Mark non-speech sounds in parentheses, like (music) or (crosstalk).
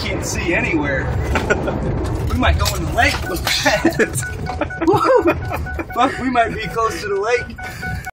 Can't see anywhere. we might go in the lake. (laughs) Fuck, we might be close to the lake.